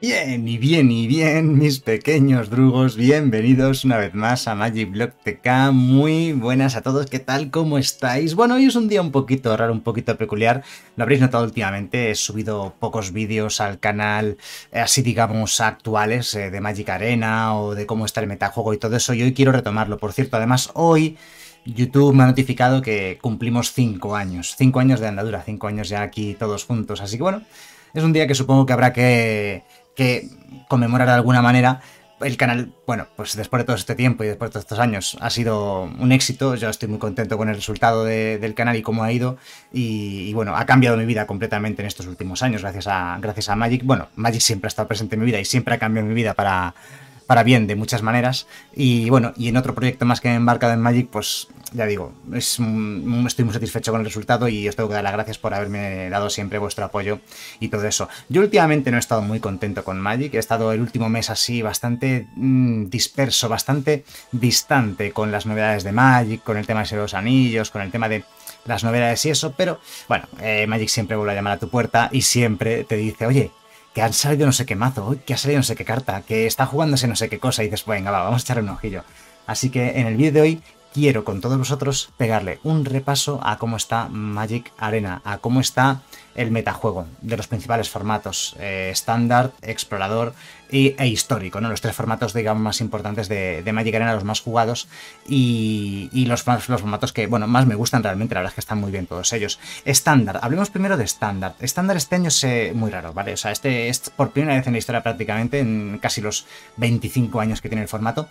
Bien, y bien, y bien, mis pequeños drugos, bienvenidos una vez más a Magic Block TK. Muy buenas a todos, ¿qué tal? ¿Cómo estáis? Bueno, hoy es un día un poquito raro, un poquito peculiar. Lo habréis notado últimamente, he subido pocos vídeos al canal, eh, así digamos, actuales, eh, de Magic Arena o de cómo está el metajuego y todo eso. Y hoy quiero retomarlo. Por cierto, además, hoy YouTube me ha notificado que cumplimos 5 años. 5 años de andadura, 5 años ya aquí todos juntos. Así que bueno, es un día que supongo que habrá que que conmemorar de alguna manera. El canal, bueno, pues después de todo este tiempo y después de todos estos años ha sido un éxito. Yo estoy muy contento con el resultado del canal y cómo ha ido. Y, bueno, ha cambiado mi vida completamente en estos últimos años gracias a, gracias a Magic. Bueno, Magic siempre ha estado presente en mi vida y siempre ha cambiado mi vida para, para bien de muchas maneras. Y bueno, y en otro proyecto más que he embarcado en Magic, pues ya digo, es, estoy muy satisfecho con el resultado y os tengo que dar las gracias por haberme dado siempre vuestro apoyo y todo eso. Yo últimamente no he estado muy contento con Magic, he estado el último mes así bastante mm, disperso, bastante distante con las novedades de Magic, con el tema de los anillos, con el tema de las novedades y eso, pero bueno, eh, Magic siempre vuelve a llamar a tu puerta y siempre te dice, oye, que han salido no sé qué mazo, que ha salido no sé qué carta, que está jugándose no sé qué cosa, y dices, venga, va, vamos a echarle un ojillo. Así que en el vídeo de hoy quiero con todos vosotros pegarle un repaso a cómo está Magic Arena, a cómo está el metajuego de los principales formatos, eh, estándar, explorador y, e histórico, ¿no? los tres formatos digamos más importantes de, Magic Arena, los más jugados y, los, formatos que bueno, más me gustan realmente, la verdad es que están muy bien todos ellos. Estándar, hablemos primero de estándar. Estándar este año es muy raro, ¿vale? O sea, este es por primera vez en la historia prácticamente, en casi los 25 años que tiene el formato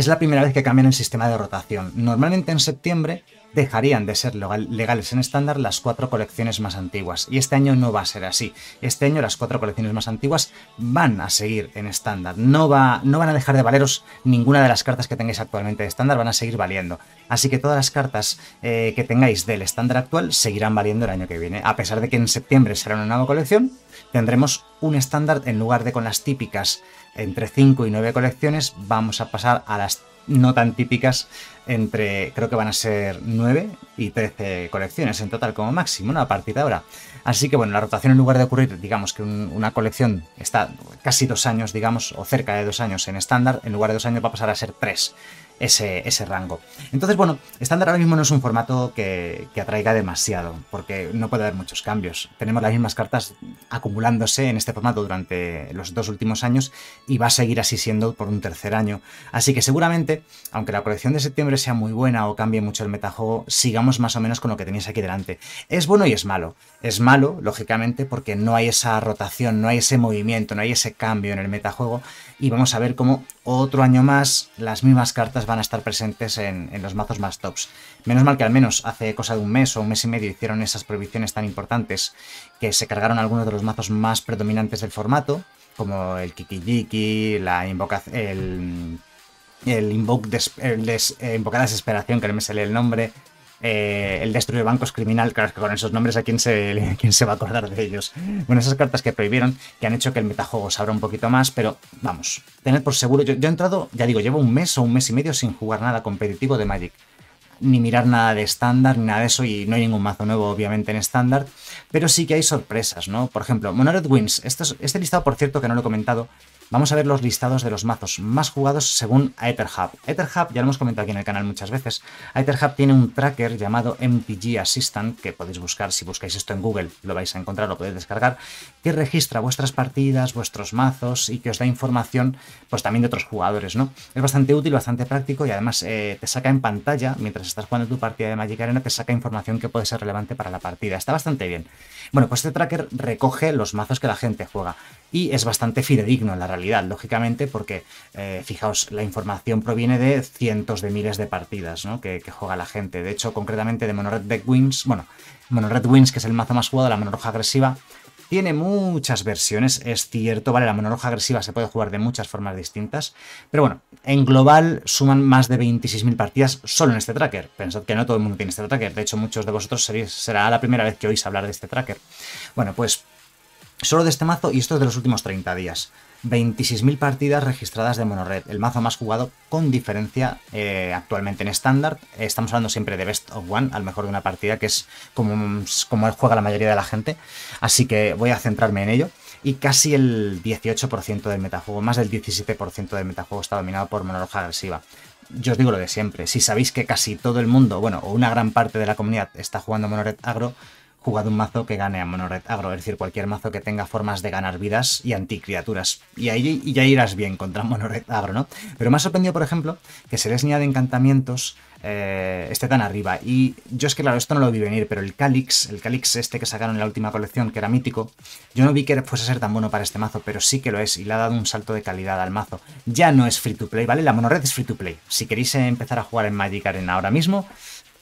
es la primera vez que cambian el sistema de rotación. Normalmente en septiembre dejarían de ser legales en estándar las cuatro colecciones más antiguas. Y este año no va a ser así. Este año las cuatro colecciones más antiguas van a seguir en estándar. No, va, no van a dejar de valeros ninguna de las cartas que tengáis actualmente de estándar, van a seguir valiendo. Así que todas las cartas eh, que tengáis del estándar actual seguirán valiendo el año que viene. A pesar de que en septiembre será una nueva colección, tendremos un estándar en lugar de con las típicas entre 5 y 9 colecciones, vamos a pasar a las no tan típicas entre, creo que van a ser 9 y 13 colecciones en total como máximo, ¿no? A partir de ahora. Así que bueno, la rotación en lugar de ocurrir, digamos que una colección está casi dos años, digamos, o cerca de dos años en estándar, en lugar de dos años va a pasar a ser tres ese, ese rango. Entonces, bueno, estándar ahora mismo no es un formato que, atraiga demasiado, porque no puede haber muchos cambios. Tenemos las mismas cartas acumulándose en este formato durante los dos últimos años y va a seguir así siendo por un tercer año. Así que seguramente, aunque la colección de septiembre sea muy buena o cambie mucho el metajuego, sigamos más o menos con lo que tenéis aquí delante. Es bueno y es malo. Es malo, lógicamente, porque no hay esa rotación, no hay ese movimiento, no hay ese cambio en el metajuego y vamos a ver cómo otro año más las mismas cartas van a estar presentes en, los mazos más tops. Menos mal que al menos hace cosa de un mes o un mes y medio hicieron esas prohibiciones tan importantes que se cargaron algunos de los mazos más predominantes del formato, como el Kikijiki, la invocación, el, el, invoke eh, invocar desesperación, que no me sale el nombre, eh, el destruir bancos criminal, claro, que con esos nombres a quién se, quién se va a acordar de ellos. Bueno, esas cartas que prohibieron, que han hecho que el metajuego se abra un poquito más, pero vamos, tened por seguro, yo, yo he entrado, ya digo, llevo un mes o un mes y medio sin jugar nada competitivo de Magic ni mirar nada de estándar, ni nada de eso, y no hay ningún mazo nuevo, obviamente, en estándar, pero sí que hay sorpresas, ¿no? Por ejemplo, Monored Wins, este, este listado, por cierto, que no lo he comentado, Vamos a ver los listados de los mazos más jugados según Aetherhub. Aetherhub, ya lo hemos comentado aquí en el canal muchas veces, Aetherhub tiene un tracker llamado MTG Assistant, que podéis buscar, si buscáis esto en Google lo vais a encontrar, lo podéis descargar, que registra vuestras partidas, vuestros mazos y que os da información pues también de otros jugadores, ¿no? Es bastante útil, bastante práctico y además eh, te saca en pantalla, mientras estás jugando tu partida de Magic Arena, te saca información que puede ser relevante para la partida. Está bastante bien. Bueno, pues este tracker recoge los mazos que la gente juega y es bastante fidedigno en la realidad, lógicamente, porque eh, fijaos, la información proviene de cientos de miles de partidas ¿no? que, juega la gente. De hecho, concretamente de Monored Deck Wings, bueno, Monored Wings, que es el mazo más jugado, la mono agresiva, tiene muchas versiones, es cierto, ¿vale? La mono roja agresiva se puede jugar de muchas formas distintas, pero bueno, en global suman más de 26.000 partidas solo en este tracker. Pensad que no todo el mundo tiene este tracker, de hecho muchos de vosotros será la primera vez que oís hablar de este tracker. Bueno, pues solo de este mazo, y esto es de los últimos 30 días. 26.000 partidas registradas de Monored, el mazo más jugado con diferencia eh, actualmente en estándar. Estamos hablando siempre de Best of One, al mejor de una partida, que es como, como juega la mayoría de la gente. Así que voy a centrarme en ello. y casi el 18% del metajuego, más del 17% del metajuego está dominado por mono roja agresiva. Yo os digo lo de siempre, si sabéis que casi todo el mundo, bueno, o una gran parte de la comunidad está jugando mono red agro, jugad un mazo que gane a mono red agro, es decir, cualquier mazo que tenga formas de ganar vidas y anticriaturas. Y ahí ya irás bien contra mono red agro, ¿no? Pero me ha sorprendido, por ejemplo, que se les de encantamientos eh, esté tan arriba. Y yo es que, claro, esto no lo vi venir, pero el Calix, el Calix este que sacaron en la última colección, que era mítico, yo no vi que fuese a ser tan bueno para este mazo, pero sí que lo es y le ha dado un salto de calidad al mazo. Ya no es free to play, ¿vale? La monored es free to play. Si queréis empezar a jugar en Magic Arena ahora mismo,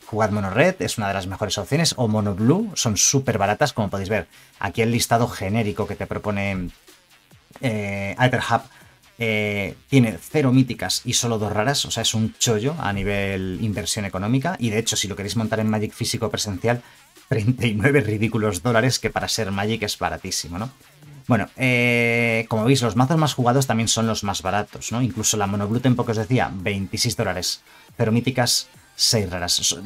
jugad mono red, es una de las mejores opciones, o mono blue, son súper baratas, como podéis ver. Aquí el listado genérico que te propone eh, Hub eh, tiene cero míticas y solo dos raras, o sea, es un chollo a nivel inversión económica. Y de hecho, si lo queréis montar en Magic físico presencial, 39 ridículos dólares, que para ser Magic es baratísimo, ¿no? Bueno, eh, como veis, los mazos más jugados también son los más baratos, ¿no? Incluso la Mono Blue Tempo que os decía, 26 dólares. Pero míticas, 6 raras.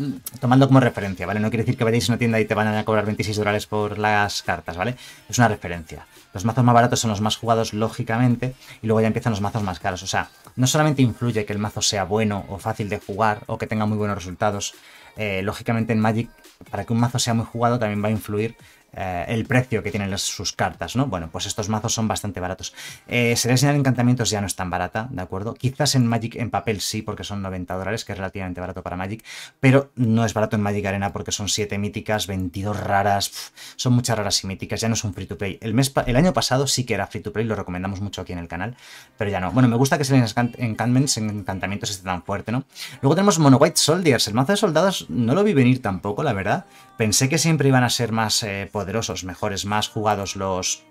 Tomando como referencia, ¿vale? No quiere decir que vayáis una tienda y te van a cobrar 26 dólares por las cartas, ¿vale? Es una referencia. Los mazos más baratos son los más jugados, lógicamente, y luego ya empiezan los mazos más caros. O sea, no solamente influye que el mazo sea bueno o fácil de jugar o que tenga muy buenos resultados, eh, lógicamente en Magic, para que un mazo sea muy jugado, también va a influir eh, el precio que tienen sus cartas, ¿no? Bueno, pues estos mazos son bastante baratos. Eh, Seleccionar encantamientos ya no es tan barata, ¿de acuerdo? Quizás en Magic en papel sí, porque son 90 dólares, que es relativamente barato para Magic, pero no es barato en Magic Arena porque son 7 míticas, 22 raras, son muchas raras y míticas, ya no es un free to play. El, mes, el año pasado sí que era free to play, lo recomendamos mucho aquí en el canal, pero ya no. Bueno, me gusta que se Enchantments en encantamientos esté tan fuerte, ¿no? Luego tenemos Mono White Soldiers, el mazo de soldados no lo vi venir tampoco, la verdad. Pensé que siempre iban a ser más eh, poderosos, mejores, más jugados los,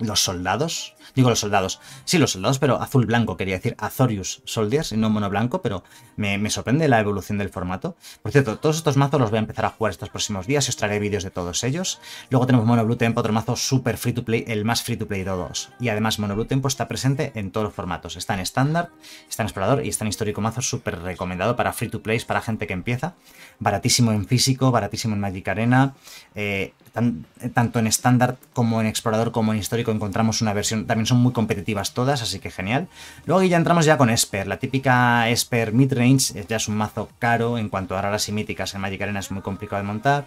los soldados. Digo los soldados. Sí, los soldados, pero azul-blanco. Quería decir Azorius Soldiers y no mono blanco, pero me, sorprende la evolución del formato. Por cierto, todos estos mazos los voy a empezar a jugar estos próximos días y os traeré vídeos de todos ellos. Luego tenemos Mono Blue Tempo, otro mazo super free to play, el más free to play de todos. Y además Mono Blue Tempo está presente en todos los formatos. Está en estándar, está en explorador y está en histórico mazo súper recomendado para free to play, para gente que empieza. Baratísimo en físico, baratísimo en Magic Arena. Eh, tanto en estándar como en explorador como en histórico encontramos una versión, también son muy competitivas todas, así que genial. Luego ya entramos ya con Esper, la típica Esper midrange, ya es un mazo caro en cuanto a raras y míticas en Magic Arena es muy complicado de montar.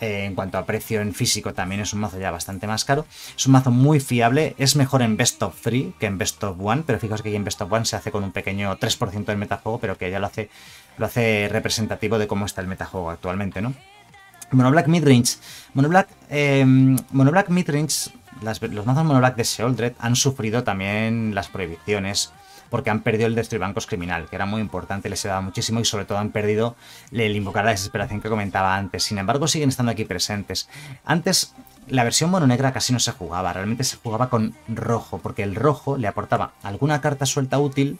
Eh, en cuanto a precio en físico también es un mazo ya bastante más caro. Es un mazo muy fiable, es mejor en Best of 3 que en Best of 1, pero fijaos que aquí en Best of 1 se hace con un pequeño 3% del metajuego, pero que ya lo hace, lo hace representativo de cómo está el metajuego actualmente, ¿no? Monoblack Midrange. Monoblack, eh, Monoblack Midrange, los mazos Monoblack de Sheoldred han sufrido también las prohibiciones porque han perdido el Destruir Bancos Criminal, que era muy importante, les dado muchísimo y sobre todo han perdido el invocar la desesperación que comentaba antes. Sin embargo, siguen estando aquí presentes. Antes, la versión mono negra casi no se jugaba, realmente se jugaba con rojo, porque el rojo le aportaba alguna carta suelta útil,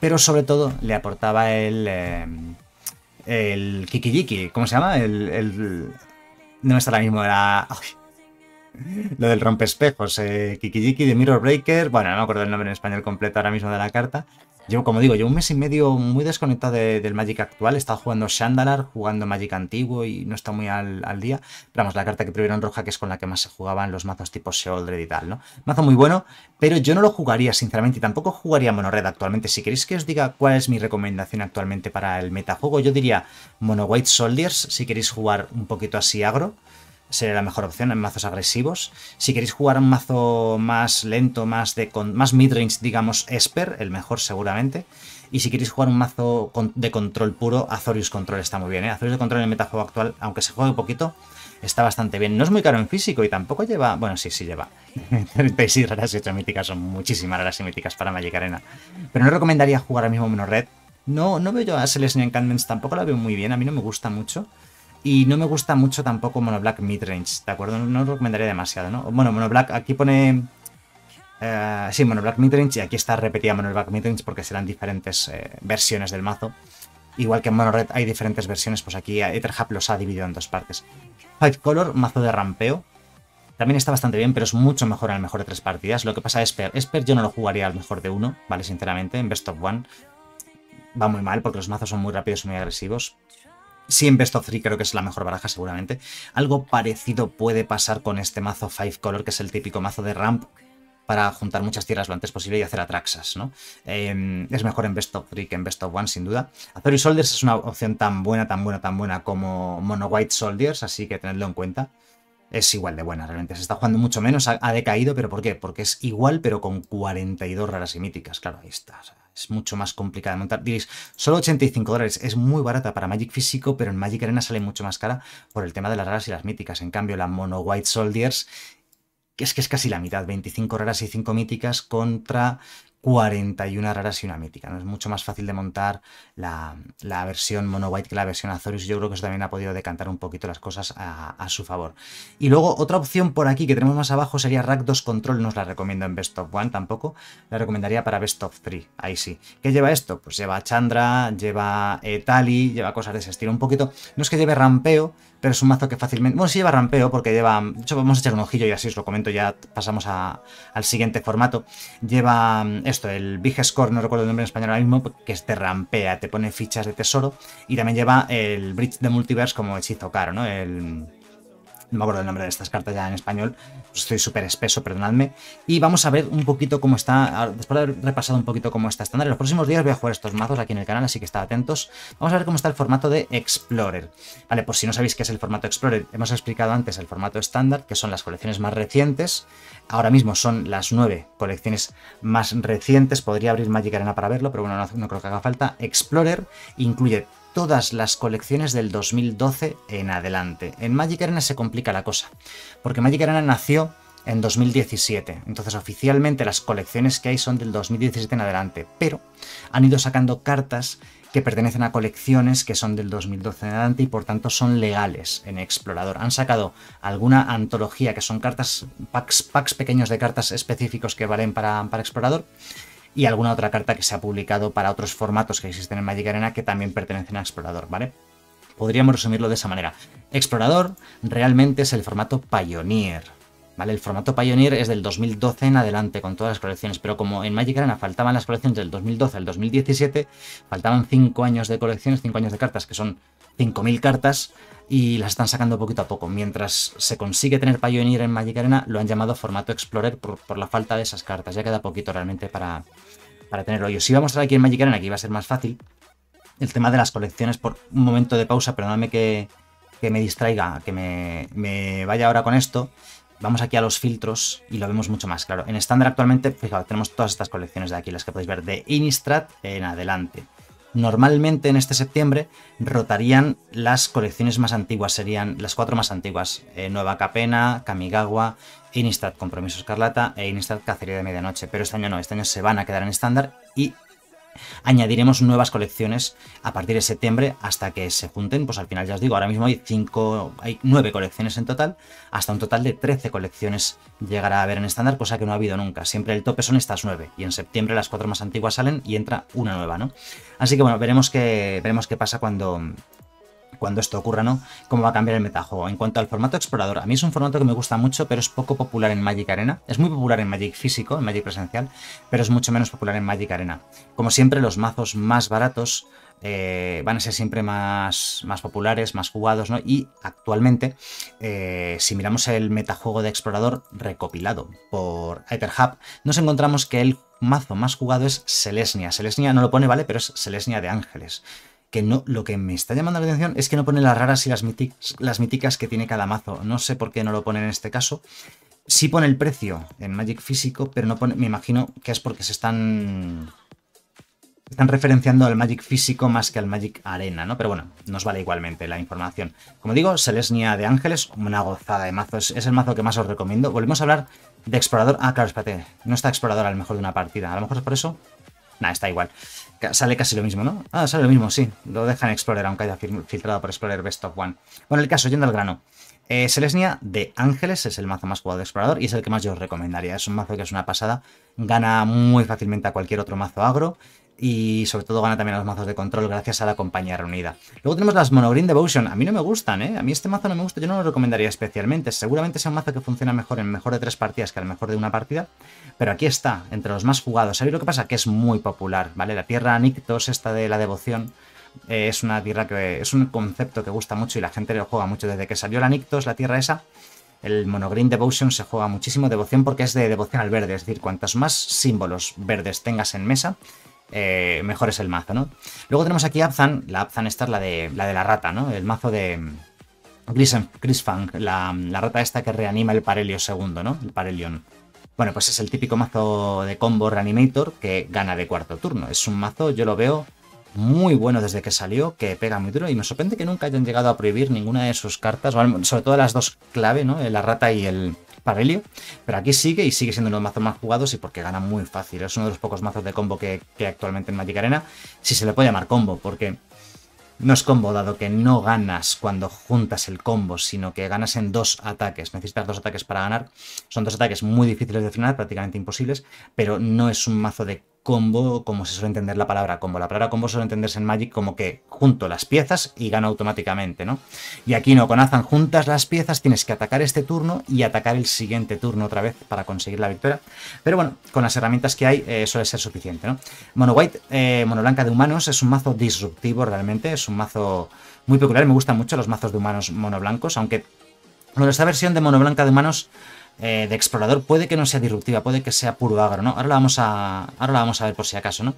pero sobre todo le aportaba el... Eh, el Kikijiki, ¿cómo se llama? El. No está ahora mismo, era... Lo del rompespejos, eh, Kikijiki de Mirror Breaker, bueno, no me acuerdo el nombre en español completo ahora mismo de la carta, Llevo, como digo, llevo un mes y medio muy desconectado del Magic actual. He estado jugando Shandalar, jugando Magic antiguo y no está muy al, día. Pero vamos, la carta que prohibieron roja, que es con la que más se jugaban los mazos tipo Sheoldred y tal, ¿no? Mazo muy bueno, pero yo no lo jugaría, sinceramente, y tampoco jugaría Mono Red actualmente. Si queréis que os diga cuál es mi recomendación actualmente para el metajuego, yo diría Mono White Soldiers, si queréis jugar un poquito así agro sería la mejor opción en mazos agresivos. Si queréis jugar un mazo más lento, más de con, más midrange, digamos Esper, el mejor seguramente. Y si queréis jugar un mazo de control puro, Azorius Control está muy bien. ¿eh? Azorius Control en el metajuego actual, aunque se juegue poquito, está bastante bien. No es muy caro en físico y tampoco lleva... Bueno, sí, sí lleva. 36 raras y 8 míticas son muchísimas raras y míticas para Magic Arena. Pero no recomendaría jugar al mismo menos red. No, no veo yo a Celestial Encampments, tampoco la veo muy bien. A mí no me gusta mucho. Y no me gusta mucho tampoco Mono Black Midrange, ¿de acuerdo? No, lo recomendaría demasiado, ¿no? Bueno, Mono Black, aquí pone... Eh, sí, Mono Black Midrange y aquí está repetida Mono Black Midrange porque serán diferentes eh, versiones del mazo. Igual que en Mono Red hay diferentes versiones, pues aquí Etherhub los ha dividido en dos partes. Five Color, mazo de rampeo. También está bastante bien, pero es mucho mejor en el mejor de tres partidas. Lo que pasa es Esper. Esper yo no lo jugaría al mejor de uno, ¿vale? Sinceramente, en Best of One. Va muy mal porque los mazos son muy rápidos y muy agresivos. En Best of 3 creo que es la mejor baraja seguramente. Algo parecido puede pasar con este mazo Five Color, que es el típico mazo de ramp para juntar muchas tierras lo antes posible y hacer atraxas, ¿no? Em, es mejor en Best of 3 que en Best of 1, sin duda. Azorius Soldiers es una opción tan buena, tan buena, tan buena como Mono White Soldiers, así que tenedlo en cuenta. Es igual de buena, realmente. Se está jugando mucho menos, ha, decaído, pero ¿por qué? Porque es igual, pero con 42 raras y míticas. Claro, ahí está. Es mucho más complicada de montar. Diréis, solo 85 dólares. Es muy barata para Magic físico, pero en Magic Arena sale mucho más cara por el tema de las raras y las míticas. En cambio, la Mono White Soldiers que es que es casi la mitad, 25 raras y 5 míticas contra 41 raras y una mítica. ¿no? Es mucho más fácil de montar la, versión mono white que la versión Azorius. Yo creo que eso también ha podido decantar un poquito las cosas a, su favor. Y luego otra opción por aquí que tenemos más abajo sería Rack 2 Control. No os la recomiendo en Best of One tampoco. La recomendaría para Best of 3. Ahí sí. ¿Qué lleva esto? Pues lleva Chandra, lleva eh, Tali, lleva cosas de ese estilo. Un poquito. No es que lleve rampeo, pero es un mazo que fácilmente... Bueno, sí lleva rampeo porque lleva... De hecho, vamos a echar un ojillo y así os lo comento, ya pasamos al siguiente formato. Lleva mm, esto, el Big Score, no recuerdo el nombre en español ahora mismo, que es te rampea, te pone fichas de tesoro. Y también lleva el Bridge de Multiverse como hechizo caro, ¿no? El no me acuerdo el nombre de estas cartas ya en español, pues estoy súper espeso, perdonadme. Y vamos a ver un poquito cómo está, después de haber repasado un poquito cómo está estándar, en los próximos días voy a jugar estos mazos aquí en el canal, así que estad atentos. Vamos a ver cómo está el formato de Explorer. Vale, pues si no sabéis qué es el formato Explorer, hemos explicado antes el formato estándar, que son las colecciones más recientes. Ahora mismo son las nueve colecciones más recientes, podría abrir Magic Arena para verlo, pero bueno, no, no creo que haga falta. Explorer incluye todas las colecciones del 2012 en adelante. En Magic Arena se complica la cosa, porque Magic Arena nació en 2017, entonces oficialmente las colecciones que hay son del 2017 en adelante, pero han ido sacando cartas que pertenecen a colecciones que son del 2012 en adelante y por tanto son legales en Explorador. Han sacado alguna antología que son cartas, packs, packs pequeños de cartas específicos que valen para, para Explorador y alguna otra carta que se ha publicado para otros formatos que existen en Magic Arena que también pertenecen a Explorador, ¿vale? Podríamos resumirlo de esa manera. Explorador realmente es el formato Pioneer, ¿vale? El formato Pioneer es del 2012 en adelante con todas las colecciones, pero como en Magic Arena faltaban las colecciones del 2012 al 2017, faltaban 5 años de colecciones, 5 años de cartas, que son 5.000 cartas, y las están sacando poquito a poco. Mientras se consigue tener Pioneer en Magic Arena, lo han llamado formato Explorer por, la falta de esas cartas. Ya queda poquito realmente para, para tenerlo. Y os iba a mostrar aquí en Magic Arena, que iba a ser más fácil, el tema de las colecciones por un momento de pausa, perdóname que, que me distraiga, que me, me, vaya ahora con esto. Vamos aquí a los filtros y lo vemos mucho más claro. En estándar actualmente, fijaos, tenemos todas estas colecciones de aquí, las que podéis ver de Innistrad en adelante. Normalmente en este septiembre rotarían las colecciones más antiguas, serían las cuatro más antiguas, eh, Nueva Capena, Kamigawa, Innistrad Compromiso Escarlata e Innistrad Cacería de Medianoche, pero este año no, este año se van a quedar en estándar y añadiremos nuevas colecciones a partir de septiembre hasta que se junten, pues al final ya os digo, ahora mismo hay cinco, hay nueve colecciones en total, hasta un total de 13 colecciones llegará a haber en estándar, cosa que no ha habido nunca. Siempre el tope son estas nueve y en septiembre las cuatro más antiguas salen y entra una nueva, ¿no? Así que bueno, veremos qué, veremos qué pasa cuando, cuando esto ocurra, ¿no? Cómo va a cambiar el metajuego. En cuanto al formato explorador, a mí es un formato que me gusta mucho, pero es poco popular en Magic Arena. Es muy popular en Magic físico, en Magic presencial, pero es mucho menos popular en Magic Arena. Como siempre, los mazos más baratos eh, van a ser siempre más, más populares, más jugados, ¿no? Y actualmente, eh, si miramos el metajuego de explorador recopilado por Hyperhub, nos encontramos que el mazo más jugado es Selesnia. Selesnia no lo pone, ¿vale? Pero es Selesnia de Ángeles que no, lo que me está llamando la atención es que no pone las raras y las, míticas que tiene cada mazo. No sé por qué no lo pone en este caso. Sí pone el precio en Magic físico, pero no pone, me imagino que es porque se están están referenciando al Magic físico más que al Magic Arena, ¿no? Pero bueno, nos vale igualmente la información. Como digo, Selesnia de Ángeles, una gozada de mazo, es, el mazo que más os recomiendo. Volvemos a hablar de Explorador. Ah, claro, espérate, no está Explorador a lo mejor de una partida. A lo mejor es por eso. Nah, está igual. Sale casi lo mismo, ¿no? Ah, sale lo mismo, sí. Lo dejan Explorer, aunque haya filtrado por Explorer Best of One. Bueno, el caso, yendo al grano. Eh, Selesnia de Ángeles es el mazo más jugado de explorador y es el que más yo os recomendaría. Es un mazo que es una pasada. Gana muy fácilmente a cualquier otro mazo agro y sobre todo gana también los mazos de control gracias a la compañía reunida. Luego tenemos las Monogreen Devotion, a mí no me gustan, ¿eh? A mí este mazo no me gusta, yo no lo recomendaría especialmente, seguramente sea un mazo que funciona mejor en mejor de tres partidas que al mejor de una partida, pero aquí está, entre los más jugados. ¿Sabéis lo que pasa? Que es muy popular, ¿vale? La tierra Nictos, esta de la devoción, Eh, es una tierra que es un concepto que gusta mucho y la gente lo juega mucho desde que salió la Nictos, la tierra esa. El Monogreen Devotion se juega muchísimo devoción porque es de devoción al verde, es decir, cuantos más símbolos verdes tengas en mesa, eh, mejor es el mazo, ¿no? Luego tenemos aquí Abzan, la Abzan esta es la de la, de la rata, ¿no? El mazo de Grisfang, la, la rata esta que reanima el Parelio segundo, ¿no? El Parelion. Bueno, pues es el típico mazo de combo Reanimator que gana de cuarto turno. Es un mazo, yo lo veo muy bueno desde que salió, que pega muy duro y me sorprende que nunca hayan llegado a prohibir ninguna de sus cartas, sobre todo las dos clave, ¿no? La rata y el Parelio, pero aquí sigue y sigue siendo uno de los mazos más jugados y porque gana muy fácil. Es uno de los pocos mazos de combo que, que actualmente en Magic Arena, si se le puede llamar combo, porque no es combo dado que no ganas cuando juntas el combo, sino que ganas en dos ataques. Necesitas dos ataques para ganar. Son dos ataques muy difíciles de frenar, prácticamente imposibles, pero no es un mazo de combo como se suele entender la palabra combo. La palabra combo suele entenderse en Magic como que junto las piezas y gano automáticamente, ¿no? Y aquí no, con Azan juntas las piezas, tienes que atacar este turno y atacar el siguiente turno otra vez para conseguir la victoria. Pero bueno, con las herramientas que hay eh, suele ser suficiente, ¿no? Mono White, eh, Mono Blanca de humanos, es un mazo disruptivo realmente, es un mazo muy peculiar, me gustan mucho los mazos de humanos mono blancos, aunque bueno, esta versión de Mono Blanca de humanos eh, de explorador puede que no sea disruptiva, puede que sea puro agro, ¿no? Ahora la vamos a, ahora la vamos a ver por si acaso, ¿no?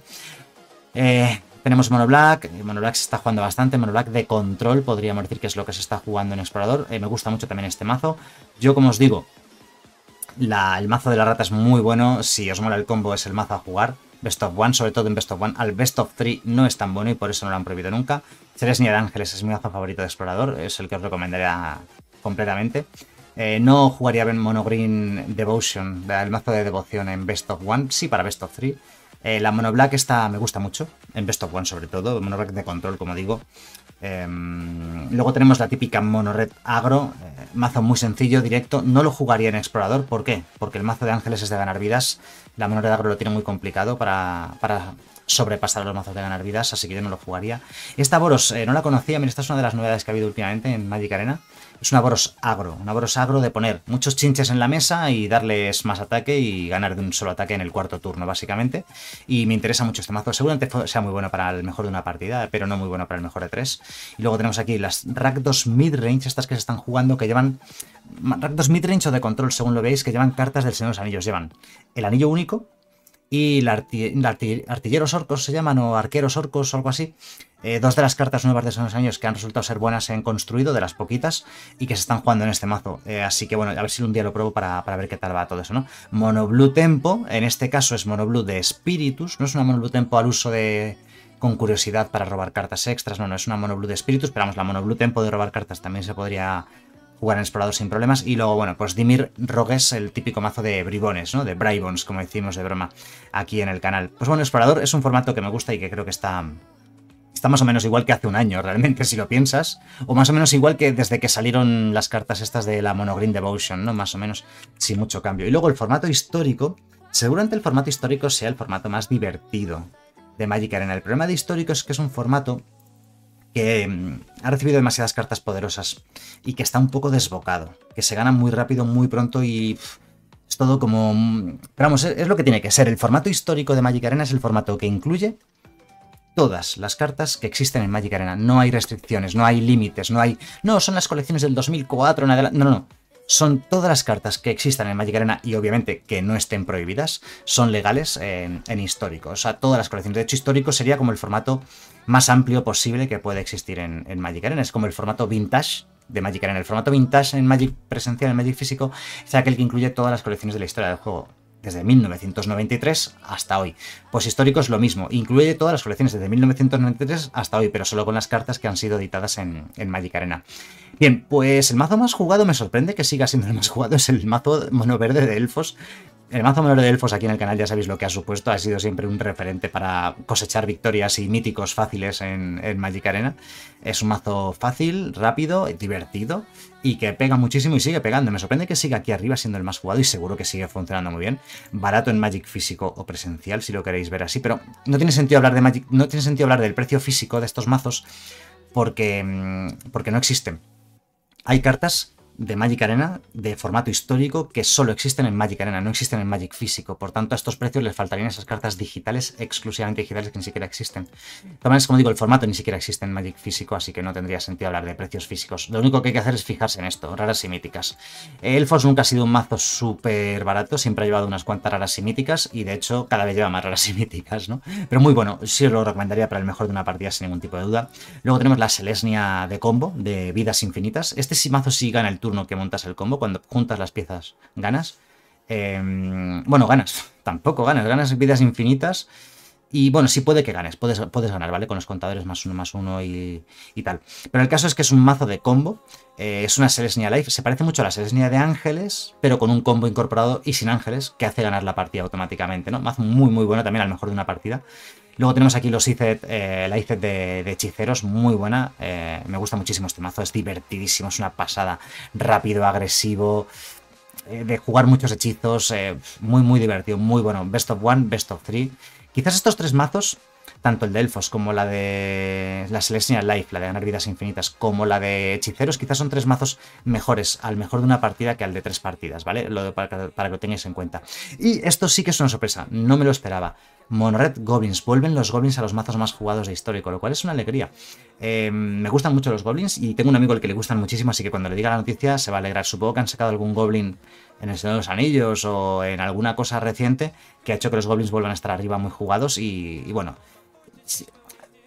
Eh, tenemos Mono Black, Mono Black se está jugando bastante, Mono Black de control, podríamos decir que es lo que se está jugando en Explorador. Eh, me gusta mucho también este mazo. Yo, como os digo, el mazo de la rata es muy bueno, si os mola el combo es el mazo a jugar. Best of One, sobre todo en Best of One. Al Best of Three no es tan bueno y por eso no lo han prohibido nunca. Ceresnia de Ángeles es mi mazo favorito de Explorador, es el que os recomendaría completamente. Eh, no jugaría bien Mono Green Devotion, el mazo de devoción en Best of One, sí para Best of Three. Eh, la Mono Black esta me gusta mucho, en Best of One sobre todo, Mono Black de control, como digo. Em, luego tenemos la típica Mono Red Agro, eh, mazo muy sencillo, directo. No lo jugaría en Explorador, ¿por qué? Porque el mazo de ángeles es de ganar vidas. La Mono Red Agro lo tiene muy complicado para, para sobrepasar los mazos de ganar vidas, así que yo no lo jugaría. Esta Boros no la conocía, mira, esta es una de las novedades que ha habido últimamente en Magic Arena. Es una Boros agro, una Boros agro de poner muchos chinches en la mesa y darles más ataque y ganar de un solo ataque en el cuarto turno, básicamente. Y me interesa mucho este mazo. Seguramente sea muy bueno para el mejor de una partida, pero no muy bueno para el mejor de tres. Y luego tenemos aquí las Rakdos Midrange, estas que se están jugando, que llevan Rakdos Midrange o de control, según lo veis, que llevan cartas del Señor de los Anillos. Llevan el anillo único, y la, artilleros orcos se llaman, o arqueros orcos o algo así. Eh, dos de las cartas nuevas de esos años que han resultado ser buenas en construido, de las poquitas, y que se están jugando en este mazo. Eh, así que bueno, a ver si un día lo pruebo para, ver qué tal va todo eso, ¿no? Mono Blue Tempo, en este caso es Mono Blue de Spiritus, no es una Mono Blue Tempo al uso de con curiosidad para robar cartas extras, no, no, es una Mono Blue de Spiritus, pero vamos, la Mono Blue Tempo de robar cartas también se podría jugar en explorador sin problemas. Y luego, bueno, pues Dimir Rogues, el típico mazo de bribones, ¿no? De bribons, como decimos de broma aquí en el canal. Pues bueno, explorador es un formato que me gusta y que creo que está... Está más o menos igual que hace un año, realmente, si lo piensas. O más o menos igual que desde que salieron las cartas estas de la Monogreen Devotion, ¿no? Más o menos, sin mucho cambio. Y luego el formato histórico, seguramente el formato histórico sea el formato más divertido de Magic Arena. El problema de histórico es que es un formato que mm, ha recibido demasiadas cartas poderosas y que está un poco desbocado, que se gana muy rápido, muy pronto y es todo como... Mm, pero vamos, es, lo que tiene que ser. El formato histórico de Magic Arena es el formato que incluye todas las cartas que existen en Magic Arena. No hay restricciones, no hay límites, no hay... No, son las colecciones del 2004 No, no, no son todas las cartas que existan en Magic Arena y obviamente que no estén prohibidas, son legales en, histórico. O sea, todas las colecciones. De hecho, histórico sería como el formato más amplio posible que puede existir en, en Magic Arena. Es como el formato vintage de Magic Arena. El formato vintage en Magic presencial, en Magic físico, es aquel que incluye todas las colecciones de la historia del juego desde 1993 hasta hoy. Pues histórico es lo mismo, incluye todas las colecciones desde 1993 hasta hoy, pero solo con las cartas que han sido editadas en, en Magic Arena. Bien, pues el mazo más jugado me sorprende que siga siendo el más jugado, es el mazo mono verde de elfos. El mazo menor de elfos aquí en el canal ya sabéis lo que ha supuesto, ha sido siempre un referente para cosechar victorias y míticos fáciles en, Magic Arena. Es un mazo fácil, rápido, divertido y que pega muchísimo y sigue pegando. Me sorprende que siga aquí arriba siendo el más jugado y seguro que sigue funcionando muy bien. Barato en Magic físico o presencial, si lo queréis ver así, pero no tiene sentido hablar de Magic, no tiene sentido hablar del precio físico de estos mazos porque, mm, porque no existen. Hay cartas de Magic Arena de formato histórico que solo existen en Magic Arena, no existen en Magic físico. Por tanto, a estos precios les faltarían esas cartas digitales, exclusivamente digitales, que ni siquiera existen. De como digo, el formato ni siquiera existe en Magic físico, así que no tendría sentido hablar de precios físicos. Lo único que hay que hacer es fijarse en esto, raras y míticas. Elfos nunca ha sido un mazo súper barato, siempre ha llevado unas cuantas raras y míticas, y de hecho cada vez lleva más raras y míticas, ¿no? Pero muy bueno, sí os lo recomendaría para el mejor de una partida sin ningún tipo de duda. Luego tenemos la Selesnia de combo, de vidas infinitas. Este mazo sí gana el turno que montas el combo, cuando juntas las piezas ganas. Em, bueno, ganas, tampoco ganas, ganas vidas infinitas. Y bueno, sí puede que ganes, puedes, puedes ganar, ¿vale? Con los contadores más uno, más uno y, tal. Pero el caso es que es un mazo de combo, eh, es una Selesnia Life, se parece mucho a la Selesnia de Ángeles, pero con un combo incorporado y sin Ángeles, que hace ganar la partida automáticamente, ¿no? Mazo muy, muy bueno también, al mejor de una partida. Luego tenemos aquí los ICET, eh, la ICET de, hechiceros, muy buena. Eh, me gusta muchísimo este mazo, es divertidísimo, es una pasada. Rápido, agresivo, de jugar muchos hechizos, muy, muy divertido, muy bueno. Best of one, best of three. Quizás estos tres mazos, tanto el de Elfos como la de la Celestial Life, la de ganar vidas infinitas, como la de hechiceros, quizás son tres mazos mejores al mejor de una partida que al de tres partidas, ¿vale? Lo para, para que lo tengáis en cuenta. Y esto sí que es una sorpresa, no me lo esperaba. Monored Goblins. Vuelven los Goblins a los mazos más jugados de histórico, lo cual es una alegría. Eh, me gustan mucho los Goblins y tengo un amigo al que le gustan muchísimo, así que cuando le diga la noticia se va a alegrar. Supongo que han sacado algún Goblin en el Señor de los Anillos o en alguna cosa reciente que ha hecho que los Goblins vuelvan a estar arriba muy jugados y, bueno...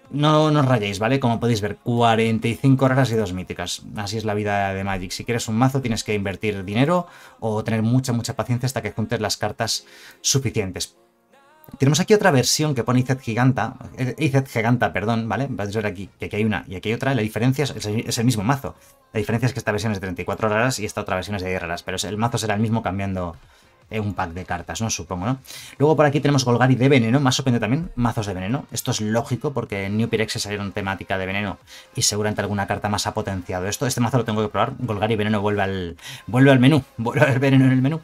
No, no os rayéis, ¿vale? Como podéis ver, 45 raras y dos míticas. Así es la vida de Magic. Si quieres un mazo tienes que invertir dinero o tener mucha, mucha paciencia hasta que juntes las cartas suficientes. Tenemos aquí otra versión que pone IZ Giganta, IZ Giganta, perdón, ¿vale? Va a ser aquí, que aquí hay una y aquí hay otra. La diferencia es, el mismo mazo. La diferencia es que esta versión es de 34 raras y esta otra versión es de 10 raras, pero el mazo será el mismo cambiando un pack de cartas, ¿no? Supongo, ¿no? Luego por aquí tenemos Golgari de veneno, más sorprende también, mazos de veneno. Esto es lógico porque en New Pyrex se salieron temática de veneno y seguramente alguna carta más ha potenciado esto. Este mazo lo tengo que probar. Golgari veneno vuelve al, vuelve al menú, vuelve al veneno en el menú.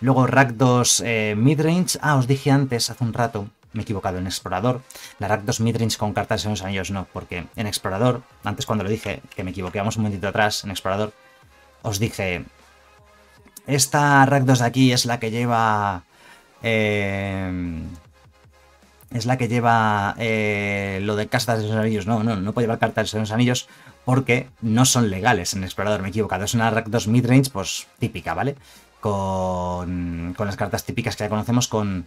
Luego Rakdos eh, Midrange. Ah, os dije antes, hace un rato, me he equivocado, en Explorador. La Rakdos Midrange con cartas en los anillos no, porque en Explorador, antes cuando lo dije, que me equivoqueamos un momentito atrás, en Explorador, os dije, esta Rakdos de aquí es la que lleva... Eh, es la que lleva eh, lo de cartas de los anillos. No, no, no puede llevar cartas de los anillos porque no son legales en Explorador, me he equivocado. Es una Rakdos Midrange, pues típica, ¿vale? Con, con las cartas típicas que ya conocemos, con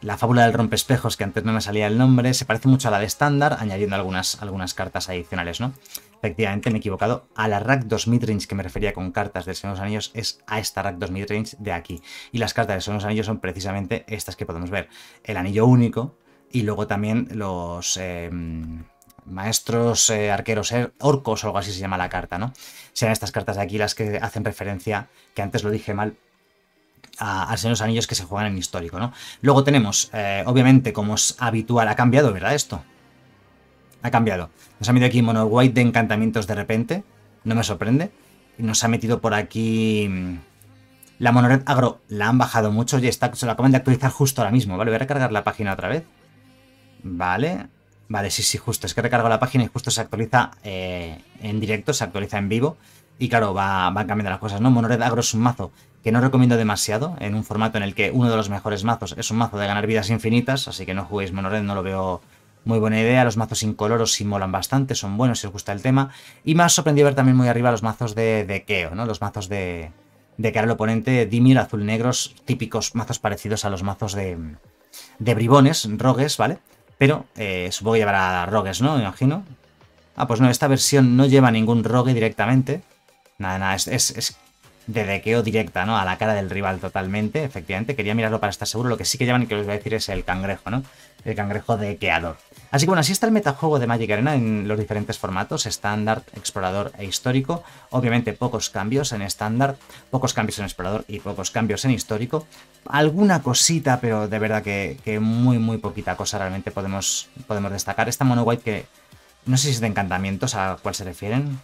la fábula del rompespejos, que antes no me salía el nombre, se parece mucho a la de estándar, añadiendo algunas, algunas cartas adicionales, ¿no? Efectivamente, me he equivocado. A la Rack 2 Midrange que me refería con cartas del Señor de los Anillos es a esta Rack 2 Midrange de aquí. Y las cartas del Señor de los Anillos son precisamente estas que podemos ver. El anillo único y luego también los... Em, maestros eh, arqueros er, orcos o algo así se llama la carta, ¿no? Sean estas cartas de aquí las que hacen referencia, que antes lo dije mal, a, los Anillos que se juegan en histórico, ¿no? Luego tenemos, eh, obviamente, como es habitual, ha cambiado, ¿verdad? Esto. Ha cambiado. Nos ha metido aquí Mono de encantamientos de repente. No me sorprende. Nos ha metido por aquí... Mm, la Monored Agro la han bajado mucho y está, se la acaban de actualizar justo ahora mismo, ¿vale? Voy a recargar la página otra vez. Vale. Vale, sí, sí, justo. Es que recargo la página y justo se actualiza eh, en directo, se actualiza en vivo. Y claro, va, van cambiando las cosas, ¿no? Monored Agro es un mazo que no recomiendo demasiado, en un formato en el que uno de los mejores mazos es un mazo de ganar vidas infinitas, así que no juguéis Monored, no lo veo muy buena idea. Los mazos incoloros sí molan bastante, son buenos si os gusta el tema. Y me ha sorprendido ver también muy arriba los mazos de, de Keo, ¿no? Los mazos de, de cara al oponente, Dimir, azul-negros, típicos mazos parecidos a los mazos de, de bribones, rogues, ¿vale? Pero eh, supongo que llevará rogues, ¿no? Me imagino. Ah, pues no, esta versión no lleva ningún rogue directamente. Nada, nada, es de dequeo directa, ¿no? A la cara del rival totalmente, efectivamente. Quería mirarlo para estar seguro. Lo que sí que llevan y que os voy a decir es el cangrejo, ¿no? El cangrejo dequeador. Así que bueno, así está el metajuego de Magic Arena en los diferentes formatos, estándar, explorador e histórico. Obviamente pocos cambios en estándar, pocos cambios en explorador y pocos cambios en histórico. Alguna cosita, pero de verdad que, muy, muy poquita cosa realmente podemos, podemos destacar. Esta mono white que no sé si es de encantamientos a cuál se refieren.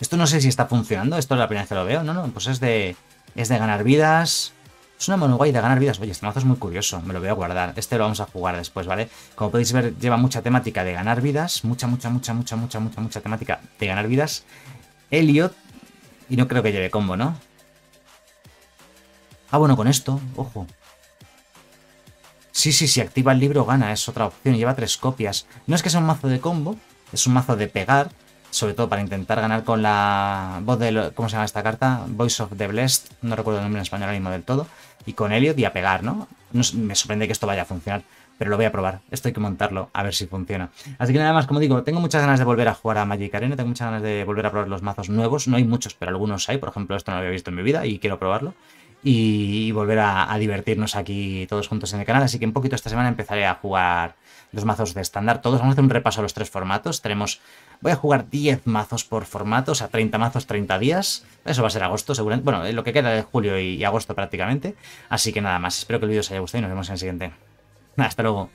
Esto no sé si está funcionando, esto es la primera vez que lo veo. No, no, pues es de, es de ganar vidas. Es una mono guay de ganar vidas. Oye, este mazo es muy curioso, me lo voy a guardar. Este lo vamos a jugar después, ¿vale? Como podéis ver, lleva mucha temática de ganar vidas. Mucha, mucha, mucha, mucha, mucha, mucha, mucha temática de ganar vidas. Elliot, Y no creo que lleve combo, ¿no? Ah, bueno, con esto, ojo. Sí, sí, si activa el libro gana, es otra opción, lleva tres copias. No es que sea un mazo de combo, es un mazo de pegar, sobre todo para intentar ganar con la voz de... ¿Cómo se llama esta carta? Voice of the Blessed, no recuerdo el nombre en español ahora mismo del todo. Y con Elliot y a pegar, ¿no? ¿no? Me sorprende que esto vaya a funcionar pero lo voy a probar. Esto hay que montarlo, a ver si funciona. Así que nada más, como digo, tengo muchas ganas de volver a jugar a Magic Arena, tengo muchas ganas de volver a probar los mazos nuevos. No hay muchos, pero algunos hay. Por ejemplo, esto no lo había visto en mi vida y quiero probarlo. Y, volver a, divertirnos aquí todos juntos en el canal. Así que un poquito esta semana empezaré a jugar los mazos de estándar. Todos vamos a hacer un repaso a los tres formatos. Tenemos. Voy a jugar 10 mazos por formato, o sea, 30 mazos, 30 días. Eso va a ser agosto, seguramente. Bueno, lo que queda de julio y agosto prácticamente. Así que nada más. Espero que el vídeo os haya gustado y nos vemos en el siguiente. Hasta luego.